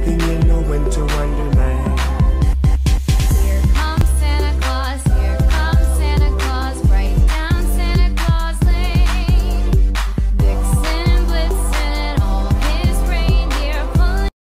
hoping you know